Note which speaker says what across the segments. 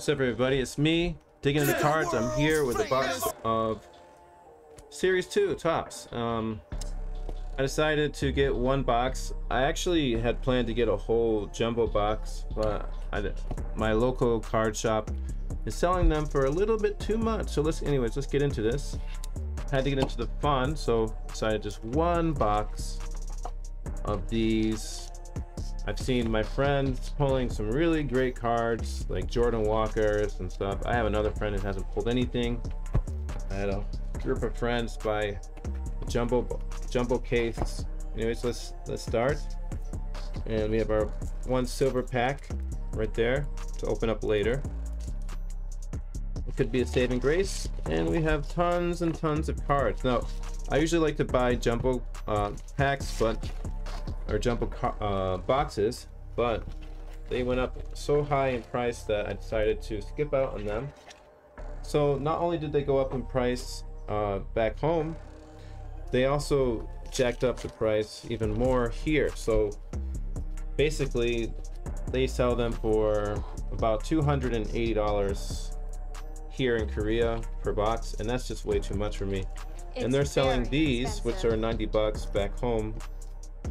Speaker 1: What's up, everybody? It's me, digging into cards. I'm here with a box of Series 2 Topps. Um, I decided to get one box. I actually had planned to get a whole jumbo box, but I, my local card shop is selling them for a little bit too much. So let's, anyways, let's get into this. Had to get into the fun, so decided just one box of these I've seen my friends pulling some really great cards like Jordan Walkers and stuff. I have another friend that hasn't pulled anything. I had a group of friends buy jumbo jumbo case. Anyways, let's let's start. And we have our one silver pack right there to open up later. It could be a saving grace. And we have tons and tons of cards. Now, I usually like to buy jumbo uh, packs, but or jumbo uh, boxes, but they went up so high in price that I decided to skip out on them. So not only did they go up in price uh, back home, they also jacked up the price even more here. So basically, they sell them for about $280 here in Korea per box, and that's just way too much for me. It's and they're selling these, expensive. which are 90 bucks back home,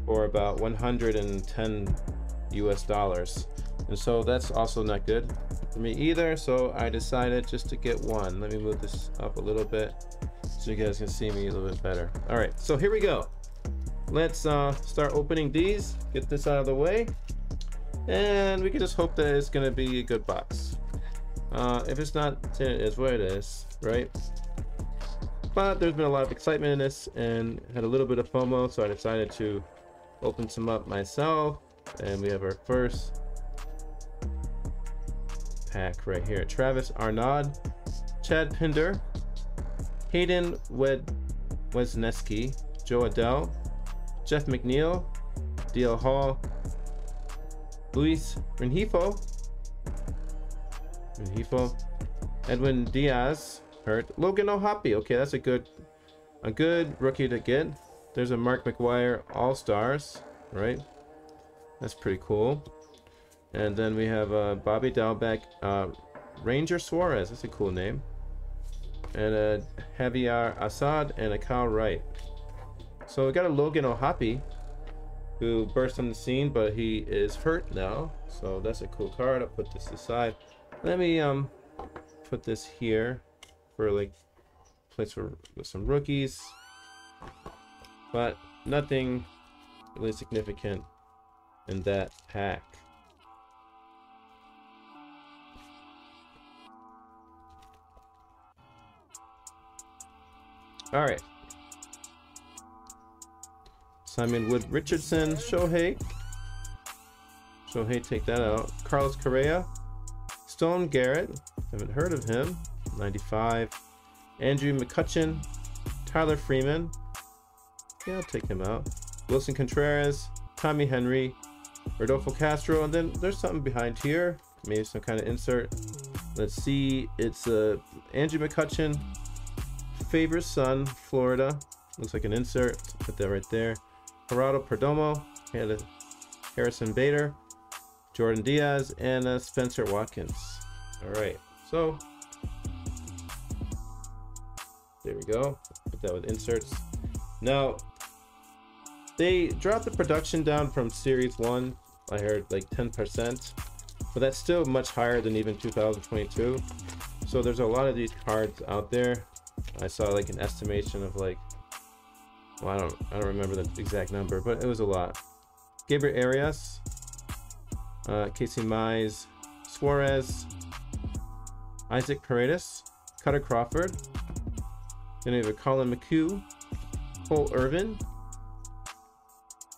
Speaker 1: for about 110 US dollars. And so that's also not good for me either. So I decided just to get one. Let me move this up a little bit so you guys can see me a little bit better. All right, so here we go. Let's uh, start opening these, get this out of the way. And we can just hope that it's gonna be a good box. Uh, if it's not, it is what it is, right? But there's been a lot of excitement in this and had a little bit of FOMO, so I decided to open some up myself and we have our first pack right here. Travis arnaud chad pinder hayden Wed Wesneski, jo adell jeff mcneil dl hall luis Rengifo, Rengifo, edwin diaz hurt logan o'hoppe okay that's a good a good rookie to get there's a Mark McGwire All-Stars, right? That's pretty cool. And then we have uh, Bobby Dalbec, uh, Ranger Suarez. That's a cool name. And a Javier Assad and a Kyle Wright. So we got a Logan O'Hoppe who burst on the scene, but he is hurt now. So that's a cool card. I'll put this aside. Let me um put this here for like place for some rookies but nothing really significant in that pack. All right. Simeon Wood Richardson, Shohei. Shohei, take that out. Carlos Correa. Stone Garrett. Haven't heard of him. 95. Andrew McCutchen. Tyler Freeman. Yeah, I'll take him out. Willson Contreras, Tommy Henry, Rodolfo Castro, and then there's something behind here. Maybe some kind of insert. Let's see. It's uh, Andrew McCutchen, favorite son, Florida. Looks like an insert. Put that right there. Geraldo Perdomo, Harrison Bader, Jordan Diaz, and uh, Spencer Watkins. All right, so there we go. Put that with inserts. Now, they dropped the production down from Series 1, I heard like 10%, but that's still much higher than even 2022. So there's a lot of these cards out there. I saw like an estimation of like, well, I don't, I don't remember the exact number, but it was a lot. Gabriel Arias, uh, Casey Mize, Suarez, Isaac Paredes, Kutter Crawford, then we have a Collin McHugh, Cole Irvin,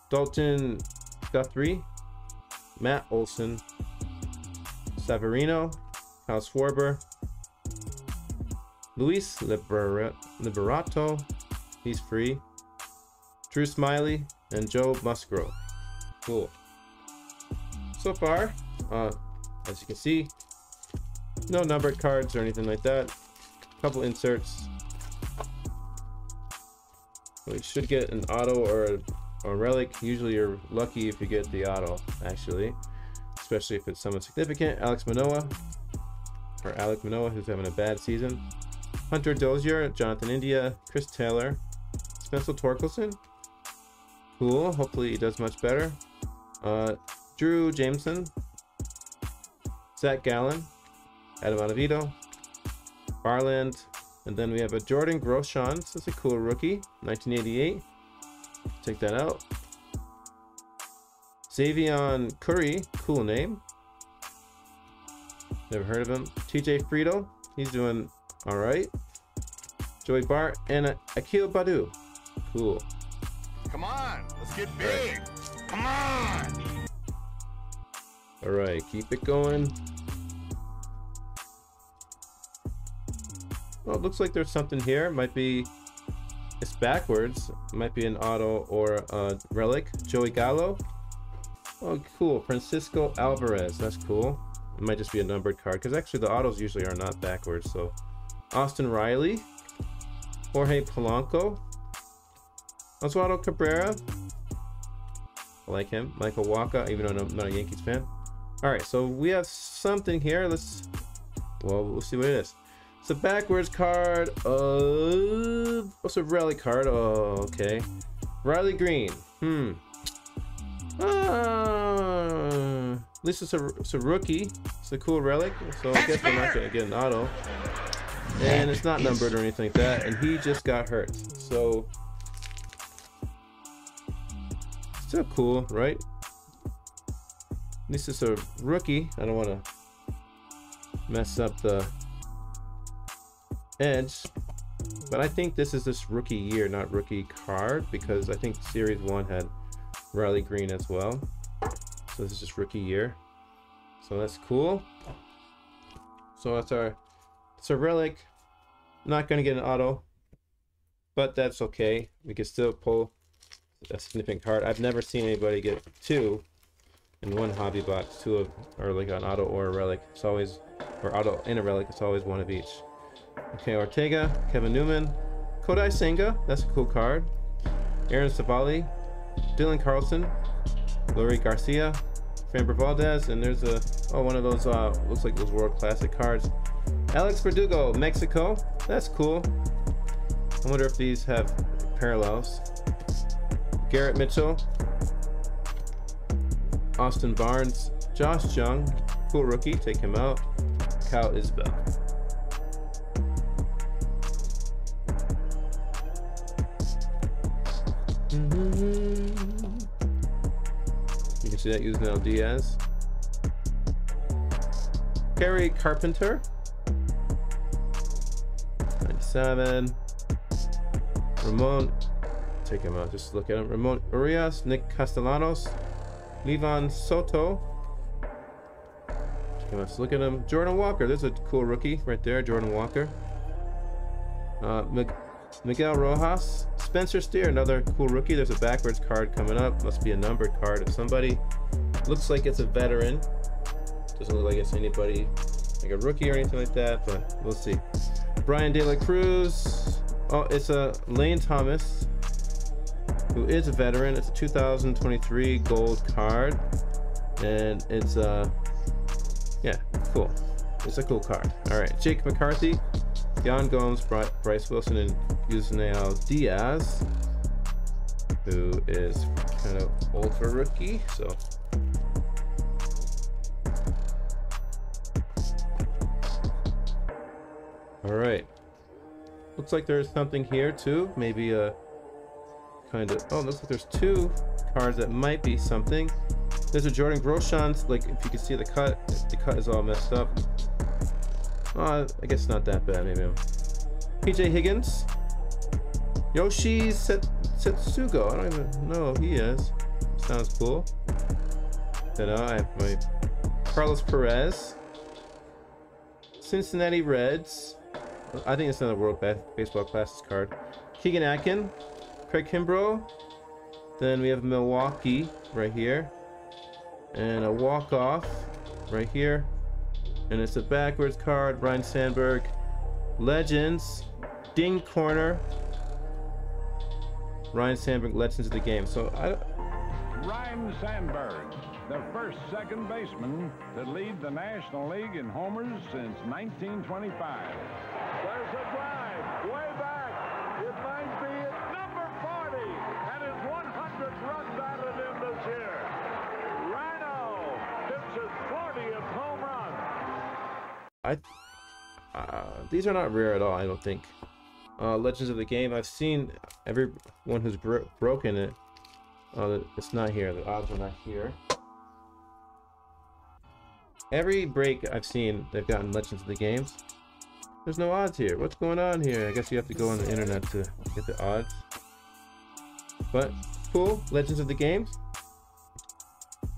Speaker 1: Dalton Guthrie, Matt Olson, Severino, Kyle Schwarber, Luis Liberato, he's free, Drew Smyly, and Joe Musgrove. Cool. So far, uh, as you can see, no numbered cards or anything like that. A couple inserts. We should get an auto or a or relic. Usually you're lucky if you get the auto, actually. Especially if it's someone significant. Alex Manoa, or Alek Manoah, who's having a bad season. Hunter Dozier, Jonathan India, Chris Taylor, Spencer Torkelson. Cool. Hopefully he does much better. Uh, Drey Jameson, Zac Gallen, Adam Ottavino, Barland, and then we have a Jordan Groshans. That's a cool rookie, 1988. Take that out. Xzavion Curry, cool name. Never heard of him. TJ Friedl, he's doing all right. Joey Bart and Akil Baddoo, cool.
Speaker 2: Come on, let's get big. Come on.
Speaker 1: All right, keep it going. Well, it looks like there's something here. Might be it's backwards. Might be an auto or a relic. Joey Gallo. Oh, cool. Francisco Alvarez. That's cool. It might just be a numbered card because actually the autos usually are not backwards. So, Austin Riley, Jorge Polanco, Oswaldo Cabrera. I like him. Michael Wacha, even though I'm not a Yankees fan. All right, so we have something here. Let's. Well, we'll see what it is. It's a backwards card of... What's a relic card? Oh, okay. Riley Greene. Hmm. Uh, at least it's a, it's a rookie. It's a cool relic. So I guess we're not going to get an auto. And it's not numbered or anything like that. And he just got hurt. So... Still cool, right? At least it's a rookie. I don't want to mess up the edge. But I think this is this rookie year, not rookie card, because I think Series 1 had Riley Greene as well. So this is just rookie year. So that's cool. So that's our it's a relic. Not gonna get an auto, but that's okay. We can still pull a significant card. I've never seen anybody get two in one hobby box, two of or like an auto or a relic. It's always or auto and a relic. It's always one of each. Okay, Ortega, Kevin Newman, Kodai Senga, that's a cool card. Aaron Savali, Dylan Carlson, Lori Garcia, Framber Valdez, and there's a oh one of those uh looks like those World Classic cards. Alex Verdugo, Mexico, that's cool. I wonder if these have parallels. Garrett Mitchell, Austin Barnes, Josh Jung, cool rookie, take him out. Kyle Isbel. See that using El Diaz. Gary Carpenter. 97. Ramon. Take him out. Just look at him. Ramon Urias. Nick Castellanos. Livan Soto. Check him out. Just look at him. Jordan Walker. There's a cool rookie right there. Jordan Walker. Uh, Miguel Rojas. Spencer Steer, another cool rookie. There's a backwards card coming up. Must be a numbered card of somebody. Looks like it's a veteran. Doesn't look like it's anybody like a rookie or anything like that, but we'll see. Bryan De La Cruz. Oh, it's a Lane Thomas, who is a veteran. It's a 2023 gold card. And it's uh yeah, cool. It's a cool card. Alright, Jake McCarthy, Yan Gomes, Bryce Wilson, and Yusniel Diaz, who is kind of for rookie. So. All right. Looks like there's something here too. Maybe a kind of. Oh, looks like there's two cards that might be something. There's a Jordan Groshans. Like if you can see the cut, the cut is all messed up. Uh, I guess not that bad, maybe. PJ Higgins. Yoshi Set Tsutsugo. I don't even know who he is. Sounds cool. Then I have my Carlos Perez. Cincinnati Reds. I think it's another World Baseball Classics card. Keegan Atkin. Craig Kimbrel. Then we have Milwaukee right here. And a walk-off right here. And it's a backwards card. Ryne Sandberg. Legends. Ding Corner. Ryne Sandberg, Legends of the Game. So I.
Speaker 2: Ryne Sandberg.
Speaker 3: the first second baseman to lead the National League in homers since 1925.
Speaker 4: There's a drive, way back. It might be at number 40, and his 100th run batted in this year. Rhino hits his 40th home run.
Speaker 1: I uh, these are not rare at all. I don't think. Uh, Legends of the Game. I've seen everyone who's bro broken it. Uh, it's not here. The odds are not here. Every break I've seen, they've gotten Legends of the Games. There's no odds here. What's going on here? I guess you have to go on the internet to get the odds. But cool, Legends of the Games.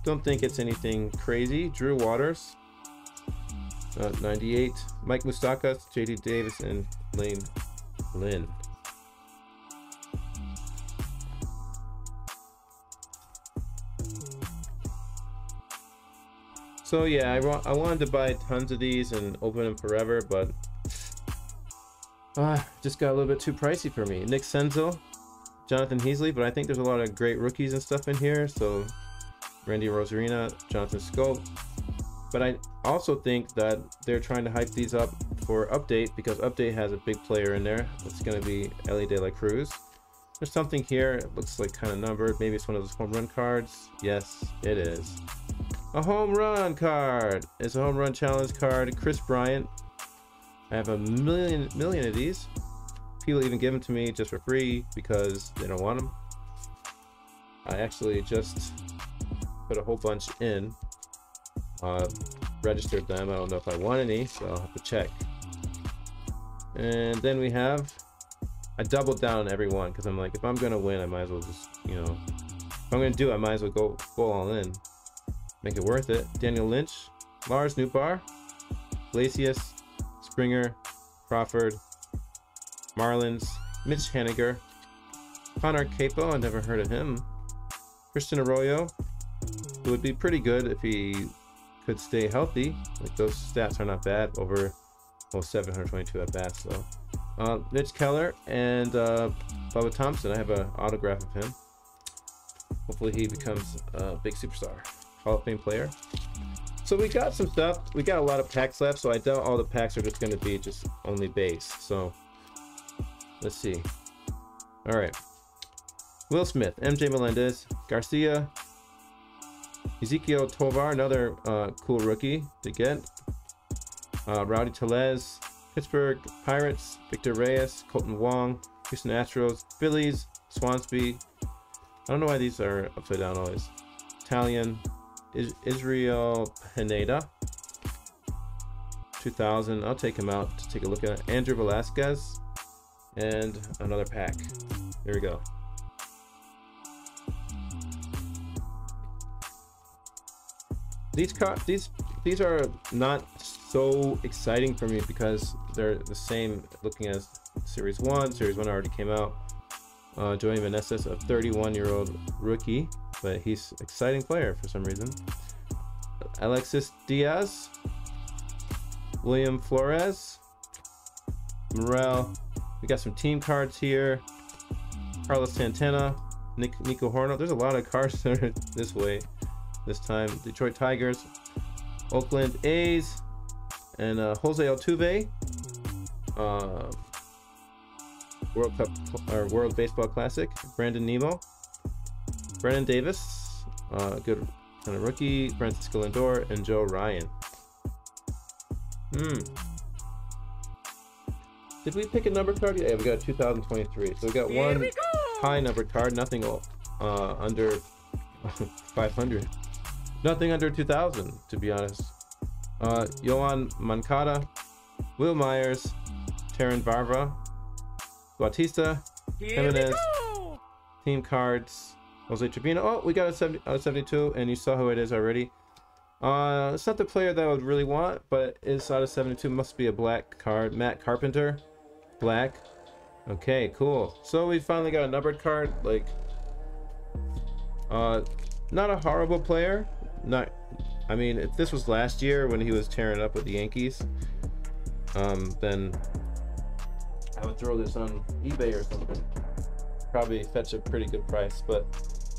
Speaker 1: Don't think it's anything crazy. Drew Waters, uh, 98. Mike Moustakas, JD Davis, and Lane Lynn. So yeah, I, wa I wanted to buy tons of these and open them forever, but uh, just got a little bit too pricey for me. Nick Senzel, Jonathan Heasley, but I think there's a lot of great rookies and stuff in here. So Randy Rosarina, Jonathan Schoop. But I also think that they're trying to hype these up for Update because Update has a big player in there. It's going to be Elly De La Cruz. There's something here. It looks like kind of numbered. Maybe it's one of those home run cards. Yes, it is. A home run card. It's a home run challenge card. Kris Bryant. I have a million million of these. People even give them to me just for free because they don't want them. I actually just put a whole bunch in. Uh, registered them. I don't know if I want any, so I'll have to check. And then we have, I doubled down on every one because I'm like, if I'm gonna win, I might as well just, you know, if I'm gonna do it, I might as well go go all in. Make it worth it. Daniel Lynch, Lars Nootbaar, Glacius, Springer, Crawford, Marlins, Mitch Haniger, Connor Capo, I never heard of him. Christian Arroyo, who would be pretty good if he could stay healthy. Like those stats are not bad. Over well 722 at bats. So uh, Mitch Keller and uh, Bubba Thompson. I have an autograph of him. Hopefully he becomes a big superstar. Hall of Fame player. So we got some stuff. We got a lot of packs left, so I doubt all the packs are just going to be just only base. So let's see. All right. Will Smith, MJ Melendez, Garcia, Ezequiel Tovar, another uh, cool rookie to get. Uh, Rowdy Tellez, Pittsburgh Pirates, Victor Reyes, Kolten Wong, Houston Astros, Phillies, Swansby. I don't know why these are upside down always. Italian, is Israel Pineda. 2000. I'll take him out to take a look at Andrew Velazquez. And another pack. Here we go. These these these are not so exciting for me because they're the same looking as Series 1. Series 1 already came out. Uh, Joey Meneses, a 31 year old rookie but he's exciting player for some reason. Alexis Diaz, William Flores, Morel. We got some team cards here. Carlos Santana, Nick, Nico Hoerner. There's a lot of cards this way this time. Detroit Tigers, Oakland A's, and uh, Jose Altuve. Uh, World Cup or World Baseball Classic. Brandon Nimmo. Brennen Davis, uh, good kind of rookie, Francisco Lindor, and Joe Ryan. Hmm. Did we pick a number card? Yeah, we got 2023. So we got Here one we high number card, nothing uh, under 500. Nothing under 2000, to be honest. Uh, Yoan Moncada, Wil Myers, Terrin Vavra, Bautista, Jimenez, team cards, Jose Tribuna. Oh, we got a 70, uh, 72, and you saw who it is already. Uh, it's not the player that I would really want, but it's out of 72. Must be a black card. Matt Carpenter, black. Okay, cool. So we finally got a numbered card. Like, uh, not a horrible player. Not, I mean, if this was last year when he was tearing up with the Yankees, um, then I would throw this on eBay or something. Probably fetch a pretty good price, but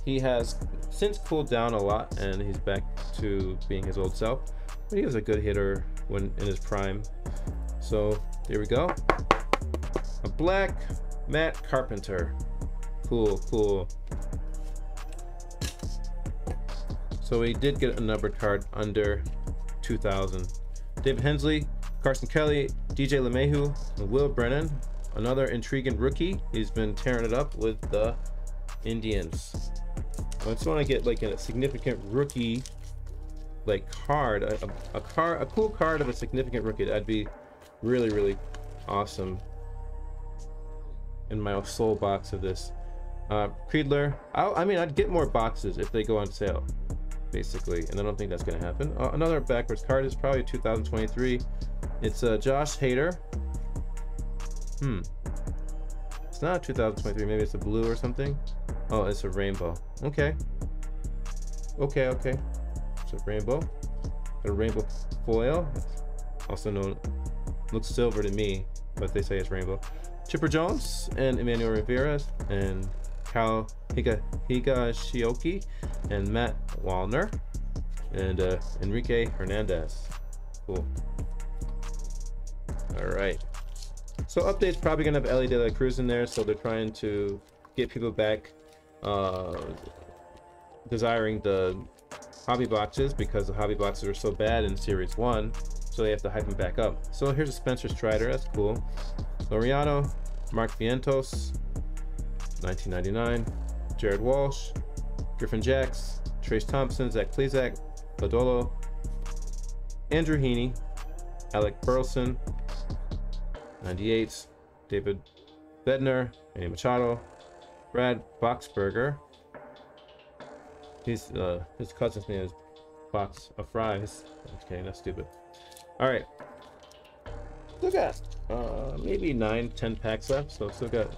Speaker 1: He has since cooled down a lot and he's back to being his old self. But he was a good hitter when in his prime. So there we go. A black Matt Carpenter. Cool, cool. So we did get a numbered card under 2000. David Hensley, Carson Kelly, DJ LeMahieu, and Will Brennan. Another intriguing rookie. He's been tearing it up with the Indians. I just want to get like a significant rookie like card, a, a, a card, a cool card of a significant rookie. That'd be really, really awesome. In my soul box of this, uh, Creedler. I, I mean, I'd get more boxes if they go on sale, basically, and I don't think that's gonna happen. Uh, another backwards card is probably 2023. It's uh, Josh Hader. Hmm. It's not 2023. Maybe it's a blue or something. Oh, it's a rainbow. Okay. Okay, okay. It's a rainbow. A rainbow foil. Also known, looks silver to me, but they say it's rainbow. Chipper Jones and Emmanuel Rivera and Kyle Higa, Higashioka and Matt Wallner and uh, Enrique Hernandez. Cool. All right. So update's probably gonna have Elly De La Cruz in there, so they're trying to get people back uh, desiring the hobby boxes because the hobby boxes were so bad in Series 1, so they have to hype them back up. So here's a Spencer Strider, that's cool. Loriano, Mark Vientos, 1999, Jared Walsh, Griffin Jax, Trayce Thompson, Zach Plesac, Badolo, Andrew Heaney, Alec Burleson, 98, David Bednar, Manny Machado, Brad Boxberger. He's uh his cousin's name is Box of Fries. Okay, that's stupid. Alright. Still got uh maybe nine, ten packs left, so still got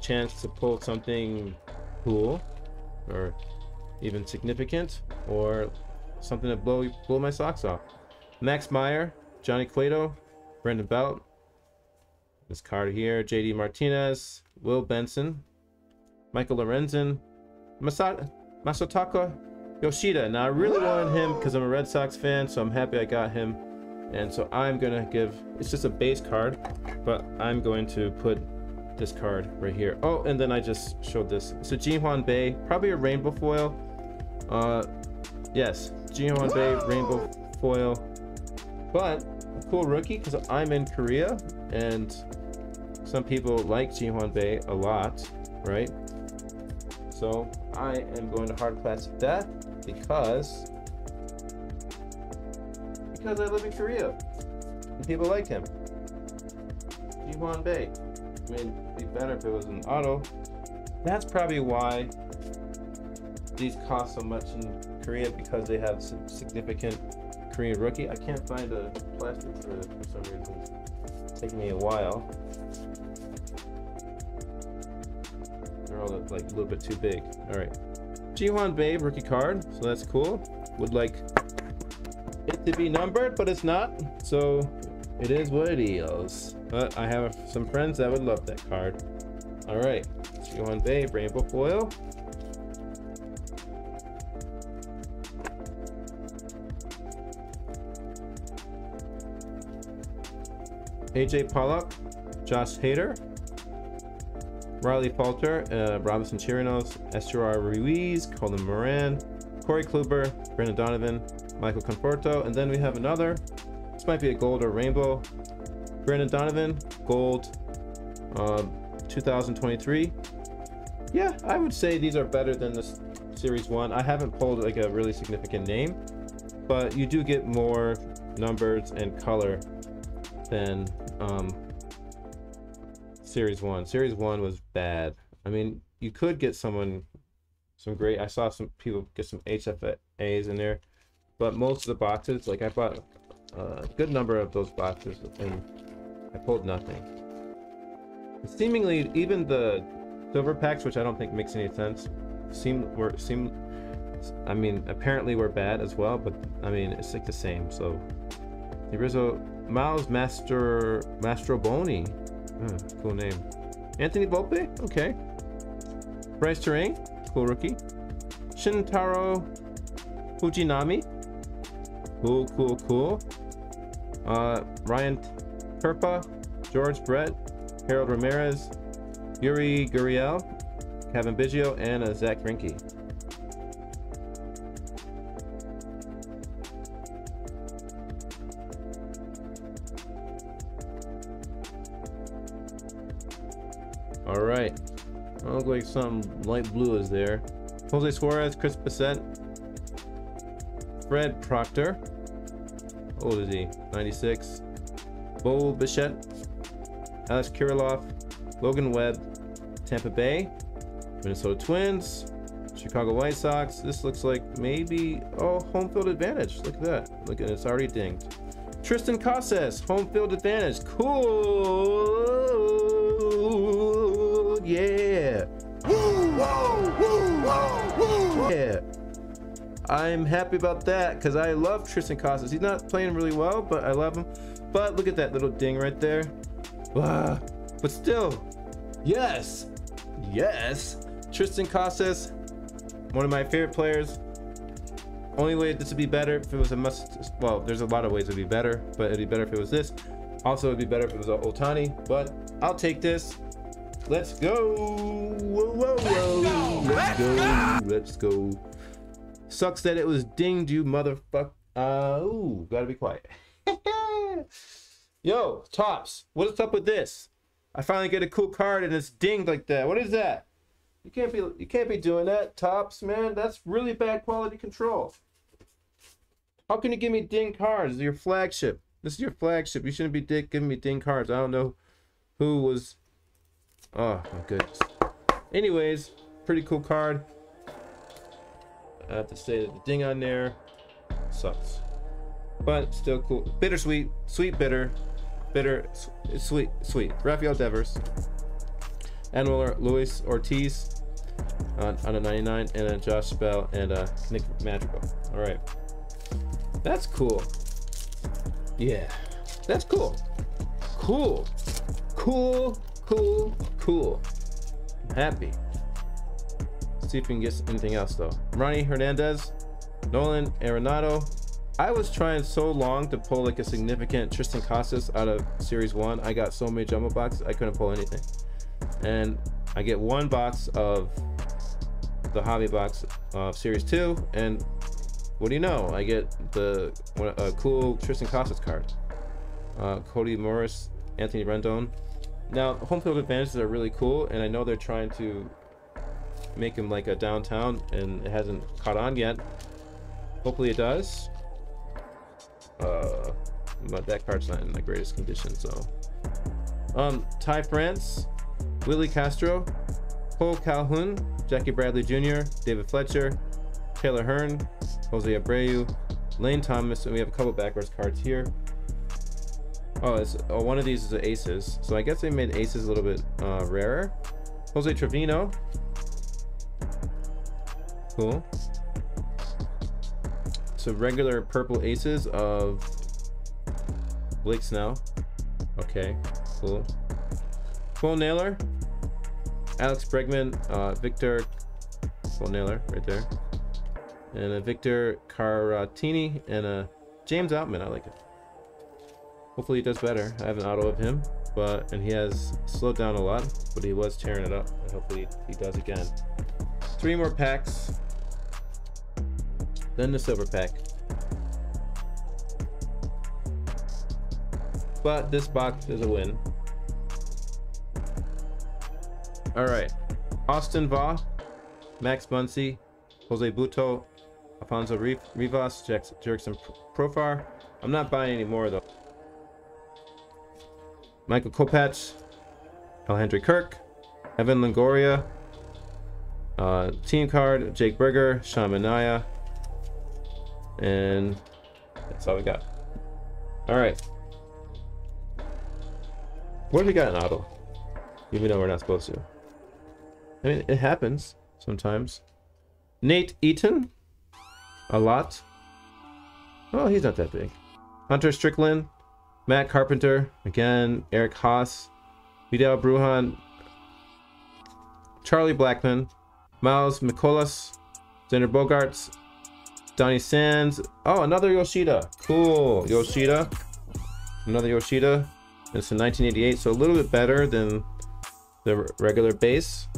Speaker 1: chance to pull something cool or even significant or something to blow blow my socks off. Max Meyer, Johnny Cueto, Brandon Belt, this card here, JD Martinez, Will Benson, Michael Lorenzen, Masat Masataka Yoshida. Now I really wanted him because I'm a Red Sox fan, so I'm happy I got him. And so I'm gonna give it's just a base card, but I'm going to put this card right here. Oh, and then I just showed this. So Ji-hwan Bae, probably a rainbow foil. Uh yes, Ji-hwan Bae rainbow foil. But a cool rookie because I'm in Korea and some people like Ji-hwan Bae a lot, right? So I am going to hard plastic that because because I live in Korea and people like him. Ji-hwan Bae. I mean, it'd be better if it was an auto. That's probably why these cost so much in Korea because they have some significant Korean rookie. I can't find a plastic for for some reason. It's taking me a while. They're all like a little bit too big. All right. Ji-hwan Bae rookie card, so that's cool. Would like it to be numbered, but it's not. So it is what it is. But I have some friends that would love that card. All right. Ji-hwan Bae rainbow foil. AJ Pollock, Josh Hader, Riley Falter, uh, Robinson Chirinos, Estuar Ruiz, Colin Moran, Corey Kluber, Brendan Donovan, Michael Conforto, and then we have another. Might be a gold or rainbow. Brendan Donovan, gold, um, 2023. Yeah, I would say these are better than this series one. I haven't pulled like a really significant name, but you do get more numbers and color than um, Series 1. Series 1 was bad. I mean, you could get someone, some great, I saw some people get some HFAs in there, but most of the boxes, like I bought a good number of those boxes and I pulled nothing. Seemingly, even the silver packs, which I don't think makes any sense, seem were seem. I mean, apparently we're bad as well, but I mean it's like the same. So Rizzo Miles Master Mastrobuoni. Hmm, cool name. Anthony Volpe? Okay. Brice Turang? Cool rookie. Shintaro Fujinami. Cool, cool, cool. Uh, Ryan Perpa, George Brett, Harold Ramirez, Yuli Gurriel, Cavan Biggio, and uh, Zack Greinke. All right. Looks like some light blue is there. Jose Suarez, Chris Bassitt, Fred Proctor. Old is he? 96. Bo Bichette, Alex Kirilloff, Logan Webb, Tampa Bay, Minnesota Twins, Chicago White Sox. This looks like maybe oh home field advantage. Look at that. Look at it, it's already dinged. Triston Casas, home field advantage. Cool. Yeah. Yeah. I'm happy about that because I love Triston Casas. He's not playing really well, but I love him. But look at that little ding right there. Wow. But still, yes, yes. Triston Casas, one of my favorite players. Only way this would be better if it was a must. Well, there's a lot of ways it would be better, but it'd be better if it was this. Also, it'd be better if it was Ohtani, but I'll take this. Let's go. Whoa, whoa, whoa. Let's go. Let's go. Sucks that it was dinged, you motherfucker. Uh, ooh, gotta be quiet. Yo, Topps, what is up with this? I finally get a cool card and it's dinged like that. What is that? You can't be you can't be doing that, Topps, man. That's really bad quality control. How can you give me ding cards? Your flagship. This is your flagship. You shouldn't be dick giving me ding cards. I don't know who was. Oh my goodness. Anyways, pretty cool card. I have to say that the ding on there sucks, but still cool. Bittersweet, sweet bitter, bitter, sweet, sweet. Rafael Devers, Anuel Luis Ortiz on, on a 99, and then Josh Bell and uh, Nick Madrigal. All right, that's cool. Yeah, that's cool. Cool, cool, cool, cool. I'm happy. See if we can get anything else though. Ronnie Hernandez, Nolan Arenado. I was trying so long to pull like a significant Triston Casas out of Series One. I got so many jumbo boxes, I couldn't pull anything. And I get one box of the hobby box of Series Two, and what do you know? I get the a cool Triston Casas card. Uh, Cody Morris, Anthony Rendon. Now, home field advantages are really cool, and I know they're trying to make him like a downtown, and it hasn't caught on yet. Hopefully, it does. Uh, but that card's not in the greatest condition, so. Um, Ty France, Willi Castro, Kole Calhoun, Jackie Bradley Jr., David Fletcher, Taylor Hearn, Jose Abreu, Lane Thomas, and we have a couple backwards cards here. Oh, it's oh, one of these is aces, so I guess they made aces a little bit uh, rarer. Jose Trevino, cool. So regular purple aces of Blake Snell. Okay, cool. Cole Naylor, Alex Bregman, uh, Victor Cole Naylor right there, and a Victor Caratini and a James Outman. I like it. Hopefully he does better. I have an auto of him, but and he has slowed down a lot, but he was tearing it up. And hopefully he does again. Three more packs. Then the silver pack. But this box is a win. Alright. Austin Va, Max Muncy, Jose Buto, Alfonso Ri- Rivas, Jurickson Profar. I'm not buying any more though. Michael Kopech, Alejandro Kirk, Evan Longoria, uh, team card, Jake Burger, Sean Manaea, and that's all we got. All right. What do we got in auto? Even though we're not supposed to. I mean, it happens sometimes. Nate Eaton, a lot. Oh, he's not that big. Hunter Strickland, Matt Carpenter, again, Eric Haase, Vidal Bruján, Charlie Blackmon, Miles Mikolas, Xander Bogaerts, Donnie Sands. Oh, another Yoshida. Cool. Yoshida. Another Yoshida. It's in 1988, so a little bit better than the regular base.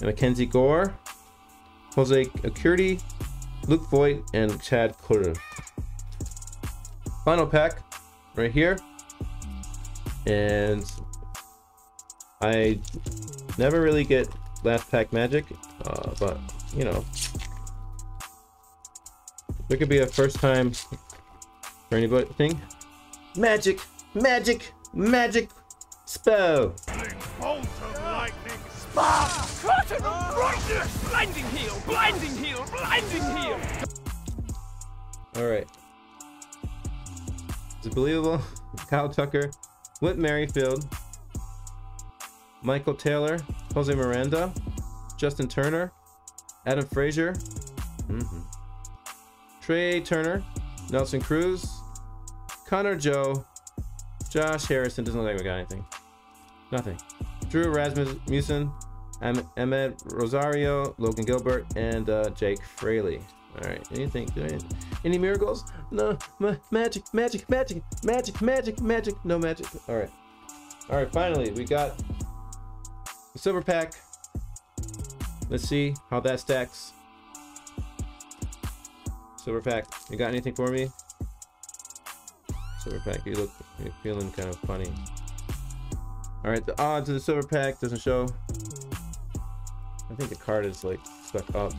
Speaker 1: And Mackenzie Gore, Jose Acurity, Luke Voit, and Chad Kutter. Final pack right here. And I never really get last pack magic, uh, but you know, there could be a first time for anybody thing. Magic, magic, magic spell.
Speaker 2: Bolt of lightning.
Speaker 5: Curtain of brightness! Blinding heel! Blinding heel! Blinding heel!
Speaker 1: All right. Is it believable? Kyle Tucker, Whit Merrifield, Michael Taylor, Jose Miranda, Justin Turner, Adam Frazier, mhm, Trea Turner, Nelson Cruz, Connor Joe, Josh Harrison. Doesn't look like we got anything. Nothing. Drew Rasmussen, Emmett Rosario, Logan Gilbert, and uh, Jake Fraley. All right. Anything? I- Any miracles? No. Ma- magic, magic, magic, magic, magic, magic. No magic. All right. All right. Finally, we got silver pack. Let's see how that stacks. Silver pack. You got anything for me? Silver pack. You look. You're feeling kind of funny. All right. The odds of the silver pack doesn't show. I think the card is like stuck up.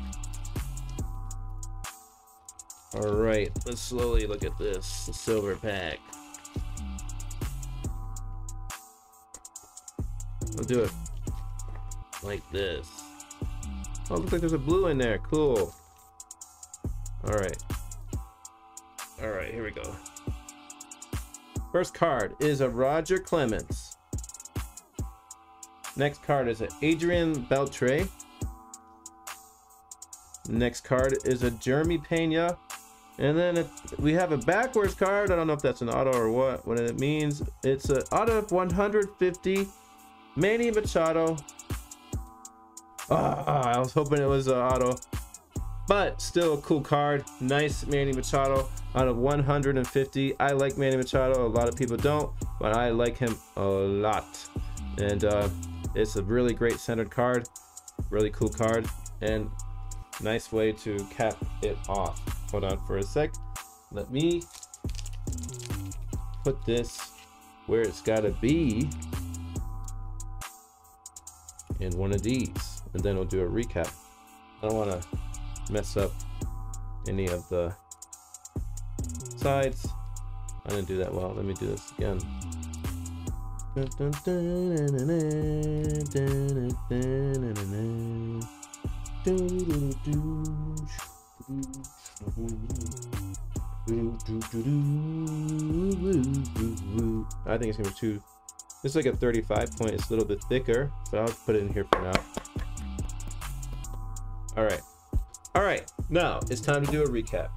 Speaker 1: All right, let's slowly look at this the silver pack. I'll do it like this. Oh, looks like there's a blue in there. Cool. All right. All right, here we go. First card is a Roger Clemens. Next card is a Adrian Beltre. Next card is a Jeremy Pena. And then it, we have a backwards card. I don't know if that's an auto or what. What it means, it's an auto of 150. Manny Machado. Ah, I was hoping it was an auto. But still a cool card. Nice Manny Machado out of 150. I like Manny Machado. A lot of people don't, but I like him a lot. And uh, it's a really great centered card. Really cool card. And nice way to cap it off. Hold on for a sec. Let me put this where it's got to be in one of these. And then we'll do a recap. I don't want to mess up any of the sides. I didn't do that well. Let me do this again. I think it's gonna be too. This is like a 35 point. It's a little bit thicker, but I'll put it in here for now. All right all right. Now it's time to do a recap.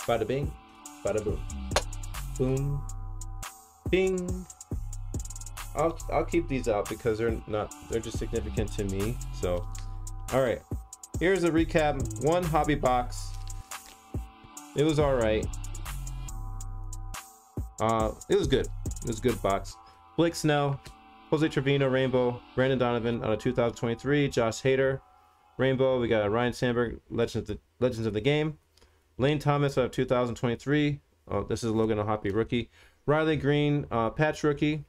Speaker 1: Bada bing, bada boom, boom, bing. I'll I'll keep these out because they're not they're just significant to me. So, all right. Here's a recap. One hobby box. It was all right. Uh, it was good. It was a good box. Blake Snell, Jose Trevino, Rainbow, Brendan Donovan out of 2023, Josh Hader, Rainbow. We got Ryne Sandberg, Legends of the, Legends of the Game, Lane Thomas out of 2023. Oh, this is Logan O'Hoppe rookie. Riley Greene, uh, patch rookie.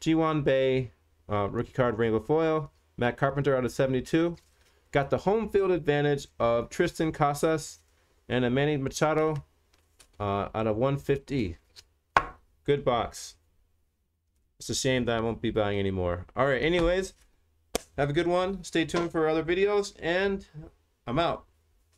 Speaker 1: Ji-hwan Bae, uh, rookie card Rainbow Foil. Matt Carpenter out of 72. Got the home field advantage of Triston Casas and a Manny Machado uh, out of 150. Good box. It's a shame that I won't be buying anymore. All right, anyways, have a good one. Stay tuned for other videos, and I'm out.